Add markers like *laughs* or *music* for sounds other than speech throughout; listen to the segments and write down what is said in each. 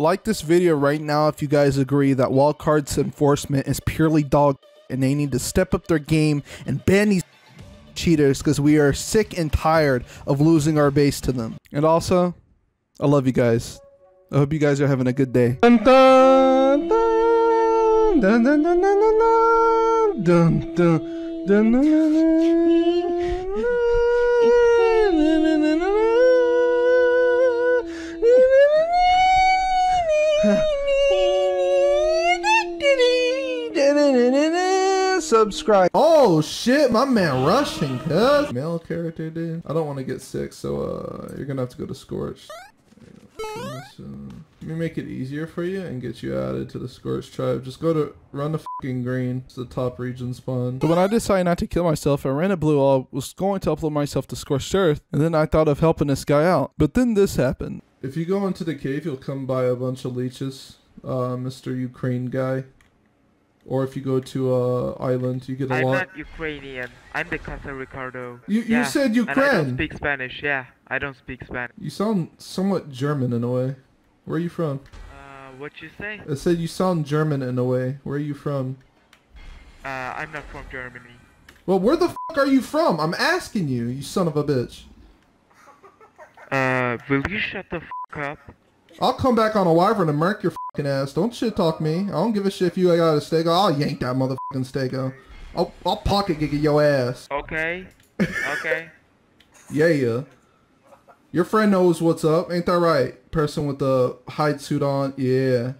Like this video right now if you guys agree that wildcards enforcement is purely dog and they need to step up their game and ban these cheaters because we are sick and tired of losing our base to them. And also, I love you guys. I hope you guys are having a good day. Dun, dun, dun, Subscribe. Oh shit, my man rushing, cuz. Male character, dude. I don't want to get sick, so uh, you're gonna have to go to Scorch. Let me make it easier for you and get you added to the Scorch tribe. Just go to run the fucking green. It's the top region spawn. So when I decided not to kill myself, I ran a blue. I was going to upload myself to Scorched Earth, and then I thought of helping this guy out. But then this happened. If you go into the cave, you'll come by a bunch of leeches, uh, Mr. Ukraine guy. Or if you go to uh island, you get a I'm lot. not Ukrainian. I'm the cousin Ricardo. You- you Yeah, said And I don't speak Spanish. Yeah, I don't speak Spanish. You sound somewhat German in a way. Where are you from? Uh, what you say? I said you sound German in a way. Where are you from? Uh, I'm not from Germany. Well, where the fuck are you from? I'm asking you, you son of a bitch. Uh, will you shut the fuck up? I'll come back on a wyvern and mark your ass. Don't shit talk me. I don't give a shit if you got a stego. I'll yank that motherfucking stego. I'll, I'll pocket kick your ass. Okay. Okay. *laughs* Yeah, yeah. Your friend knows what's up. Ain't that right? Person with the hide suit on. Yeah.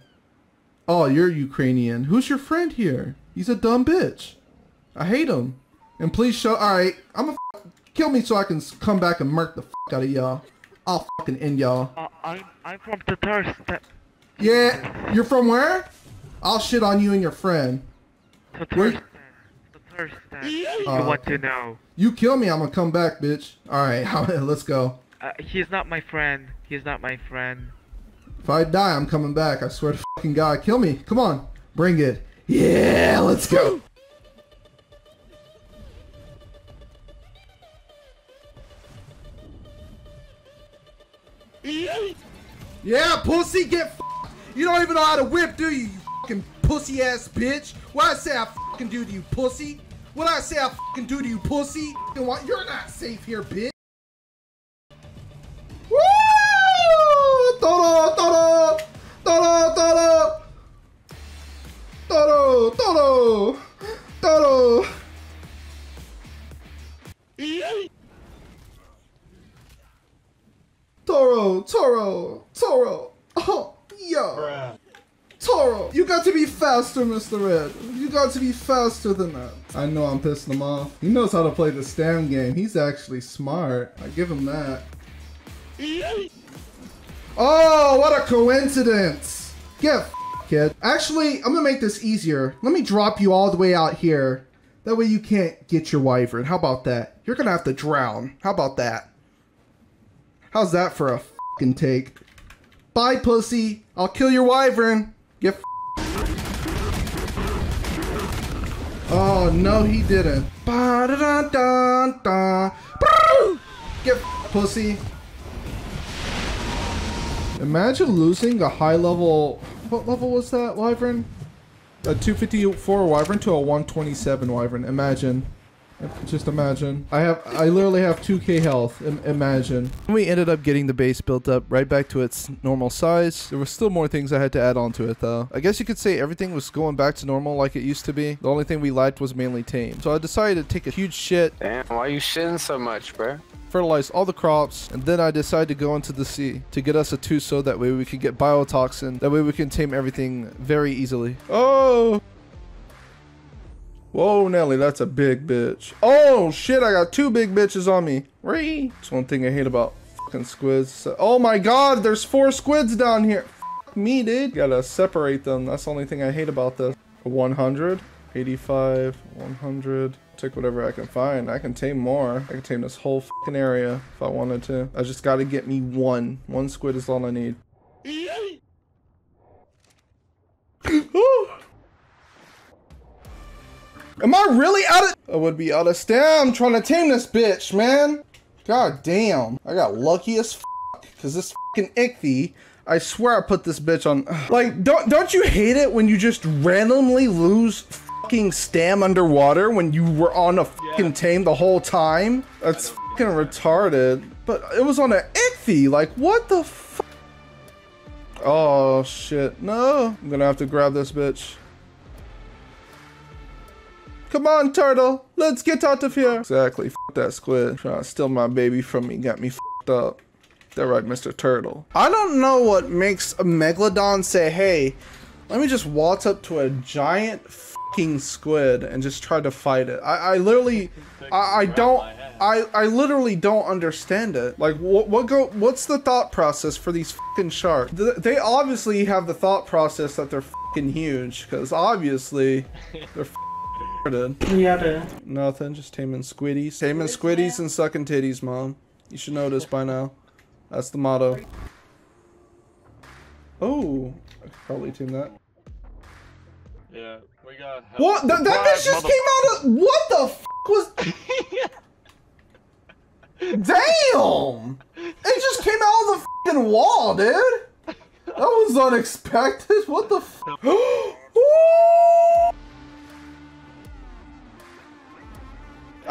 Oh, you're Ukrainian. Who's your friend here? He's a dumb bitch. I hate him. And please show. Alright, I'm a kill me so I can come back and murk the fuck out of y'all. I'll fucking end y'all. uh, I'm I'm from Tatarstan. Yeah, you're from where? I'll shit on you and your friend. Where- Tatarstan. Tatarstan. If Uh, you want to know. You kill me, I'm gonna come back, bitch. Alright, *laughs* let's go. Uh, he's not my friend. He's not my friend. If I die, I'm coming back. I swear to fucking God. Kill me. Come on. Bring it. Yeah, let's go. Yeah, pussy, get f- You don't even know how to whip, do you, you fucking pussy ass bitch? What I say I fucking do to you, pussy? What I say I fucking do to you, pussy? You're not safe here, bitch. Woo! Faster, Mr. Red. You got to be faster than that. I know I'm pissing him off. He knows how to play the stam game. He's actually smart. I give him that. Oh, what a coincidence. Get kid. Actually, I'm gonna make this easier. Let me drop you all the way out here. That way you can't get your wyvern. How about that? You're gonna have to drown. How about that? How's that for a fucking take? Bye, pussy. I'll kill your wyvern. Get Oh, no, he didn't. Ba-da-da-da-da. Get pussy. Imagine losing a high level. What level was that, Wyvern? A 254 Wyvern to a 127 Wyvern. Imagine. Just imagine. I have. I literally have 2k health. Im- imagine. We ended up getting the base built up right back to its normal size. There were still more things I had to add on to it though. I guess you could say everything was going back to normal like it used to be. The only thing we lacked was mainly tame. So I decided to take a huge shit Damn, why you shitting so much, bro? fertilize all the crops, and then I decided to go into the sea to get us a Tuso. That way we could get biotoxin. That way we can tame everything very easily. Oh! Whoa, Nelly, that's a big bitch. Oh, shit, I got two big bitches on me. Ree! That's one thing I hate about fucking squids. Oh my god, there's four squids down here. Fuck me, dude. Gotta separate them. That's the only thing I hate about this. 100, 85, 100. Take whatever I can find. I can tame more. I can tame this whole fucking area if I wanted to. I just gotta get me one. One squid is all I need. Am I really out of- I would be out of stam trying to tame this bitch, man. God damn. I got lucky as f***, cause this fucking Ichthy I swear I put this bitch on. *sighs* Like, don't don't you hate it when you just randomly lose fucking stam underwater when you were on a fucking tame the whole time? That's fucking retarded. But it was on an ichthy. Like, what the fuck? Oh shit! No, I'm gonna have to grab this bitch. Come on, turtle. Let's get out of here. Exactly. F that squid. Ah, Trying to steal my baby from me. Got me f***ed up. That right, Mr. Turtle. I don't know what makes a megalodon say, hey, let me just waltz up to a giant fucking squid and just try to fight it. I, I literally, I, I don't, I, I literally don't understand it. Like, what, what go, what's the thought process for these fucking sharks? They obviously have the thought process that they're fucking huge, because obviously they're retarded. Nothing, just taming squiddies. Taming squiddies and sucking titties, mom. You should know this by now. That's the motto. Oh, I could probably tame that. Yeah, we got. help. What? That, that bitch just came out of. What the f was. *laughs* Damn! It just came out of the fucking wall, dude! That was unexpected. What the f? *gasps*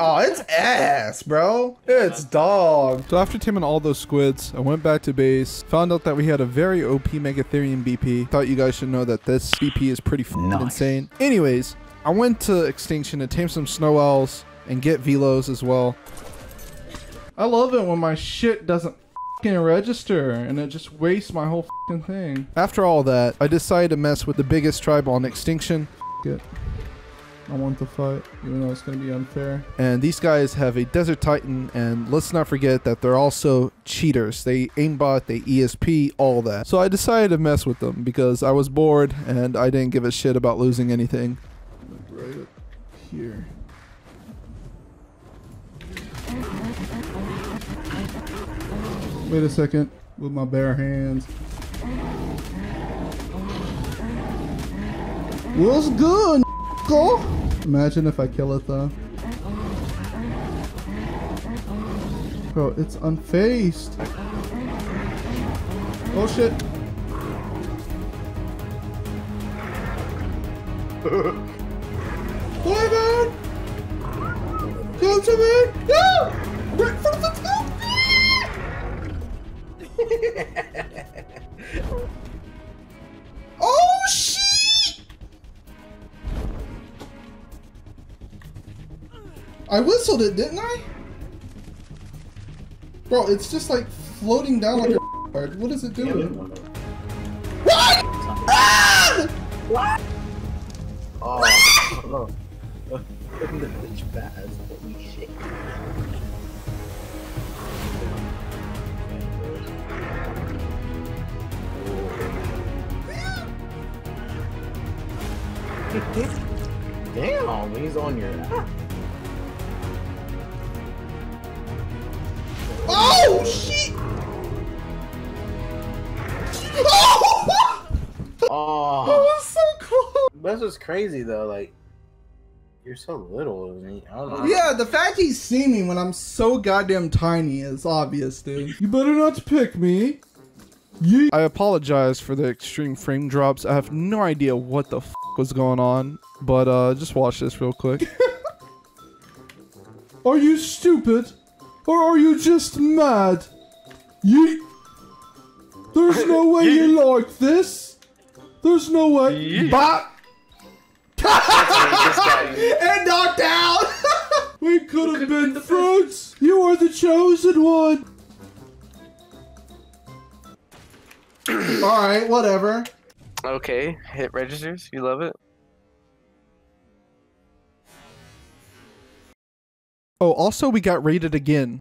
Oh, it's ass, bro. It's dog. So after taming all those squids, I went back to base, found out that we had a very OP Megatherium BP. Thought you guys should know that this BP is pretty f***ing insane. Anyways, I went to Extinction to tame some snow owls and get velos as well. I love it when my shit doesn't f***ing register and it just wastes my whole f***ing thing. After all that, I decided to mess with the biggest tribe on Extinction. F- it. I want to fight, even though it's going to be unfair. And these guys have a Desert Titan, and let's not forget that they're also cheaters. They aimbot, they ESP, all that. So I decided to mess with them because I was bored and I didn't give a shit about losing anything. Right up here. Wait a second, with my bare hands. What's good, Go. Imagine if I kill it though. Bro, it's unfaced. Oh shit. *laughs* Bye, man. Come to me. No! Right from the top. *laughs* *laughs* I whistled it, didn't I? Bro, it's just like floating down like a card. What is it doing? What? Ah! Oh. the bitch fast. Holy shit. Damn, he's on your. Oh shit! Oh! *laughs* oh. that was so close. that's what's crazy though. Like, you're so little. I mean, I don't know. Yeah, the fact he's seen me when I'm so goddamn tiny is obvious, dude. You better not pick me. Yeet. I apologize for the extreme frame drops. I have no idea what the f was going on, but uh, just watch this real quick. *laughs* are you stupid, or are you just mad? Yeet. There's no way you like this. There's no way. Bop. *laughs* and knocked out. *laughs* we could have been friends. You are the chosen one. *clears throat* All right, whatever. Okay, hit registers. You love it. Oh, also we got raided again.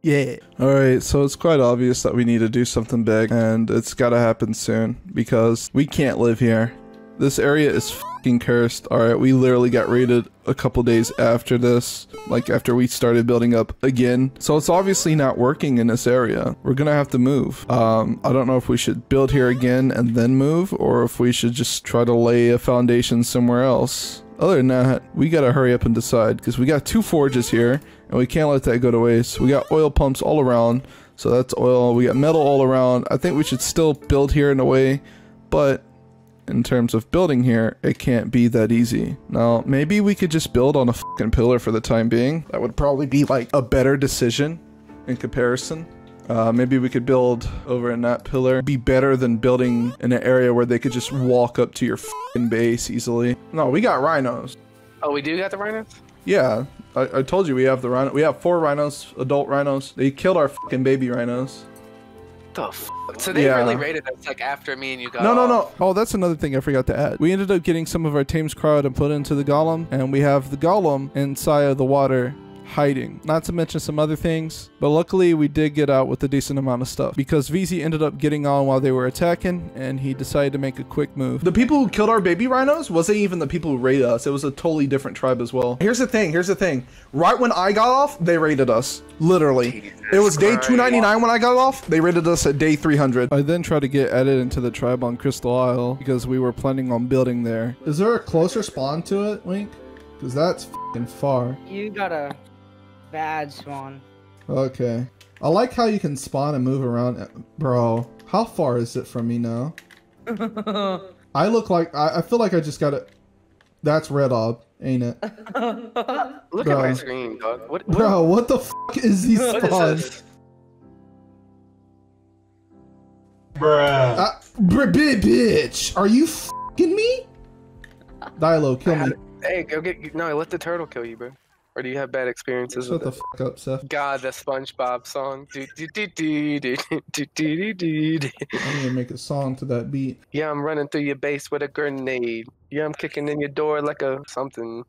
Yeah. Alright, so it's quite obvious that we need to do something big, and it's gotta happen soon, because we can't live here. This area is fucking cursed. Alright, we literally got raided a couple days after this, like after we started building up again. So it's obviously not working in this area. We're gonna have to move. Um, I don't know if we should build here again and then move, or if we should just try to lay a foundation somewhere else. Other than that, we gotta hurry up and decide because we got two forges here and we can't let that go to waste. We got oil pumps all around, So that's oil. We got metal all around. I think we should still build here in a way, but in terms of building here, it can't be that easy. Now, maybe we could just build on a fucking pillar for the time being. That would probably be like a better decision in comparison. Uh, maybe we could build over in that pillar. Be better than building in an area where they could just walk up to your fucking base easily. No, we got rhinos. Oh, we do got the rhinos? Yeah, I, I told you we have the rhino. We have four rhinos, adult rhinos. They killed our fucking baby rhinos. The f- So they Yeah. really rated us like after me and you got No, no, no. Oh, that's another thing I forgot to add. We ended up getting some of our tames cryo'd and put into the golem, and we have the golem inside of the water hiding. Not to mention some other things, but luckily we did get out with a decent amount of stuff because VZ ended up getting on while they were attacking, and he decided to make a quick move. The people who killed our baby rhinos wasn't even the people who raided us. It was a totally different tribe as well. Here's the thing. Here's the thing. Right when I got off, they raided us. Literally. It was day Christ. 299 when I got off. They raided us at day 300. I then tried to get added into the tribe on Crystal Isle because we were planning on building there. Is there a closer spawn to it, Wink? Because that's fucking far. You got a bad spawn. Okay. I like how you can spawn and move around. Bro, how far is it from me now? *laughs* I look like I, I feel like I just got it. That's Red Ob, ain't it? *laughs* Look Bro. at my screen, dog. What, what, Bro, what the fuck is these *laughs* what is spawns? this? Bruh. Uh, br- bitch, are you fucking me? Dilo, kill me. Hey, go get. you. No, let the turtle kill you, bro. Or do you have bad experiences Shut with the it? fuck up, Seth. God, the SpongeBob song. Do, do, do, do, do, do, do, do, do, do. I'm gonna make a song to that beat. Yeah, I'm running through your base with a grenade. Yeah, I'm kicking in your door like a something.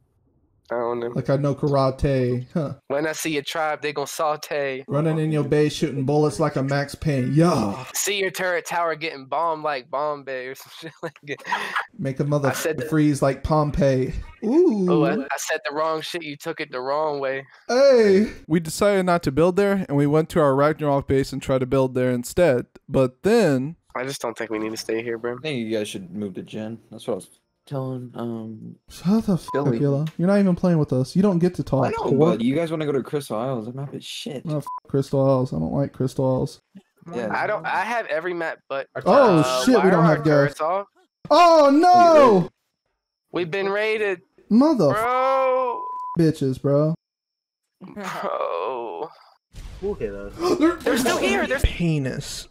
I don't know. Like I know karate. Huh. When I see your tribe, they gonna saute. Running in your base, shooting bullets like a Max Payne. Yeah. See your turret tower getting bombed like Bombay or some *laughs* shit like that. Make a mother I said that- freeze like Pompeii. Ooh. Oh, I, I said the wrong shit. You took it the wrong way. Hey. We decided not to build there, and we went to our Ragnarok base and tried to build there instead. But then I just don't think we need to stay here, bro. I think you guys should move to Gen. That's what I was telling. Um, Shut the fuck up, Billy. Yella. You're not even playing with us. You don't get to talk. I know, whore. but you guys want to go to Crystal Isles? That map is shit. Oh, f- Crystal Isles. I don't like Crystal Isles. Yeah. I don't. I have every map, but Oh, uh, shit, we why don't are have our gas. turrets off? Oh no, We've been raided, mother bro. bitches, bro. Bro. Who hit us? *gasps* They're still here. They're penis.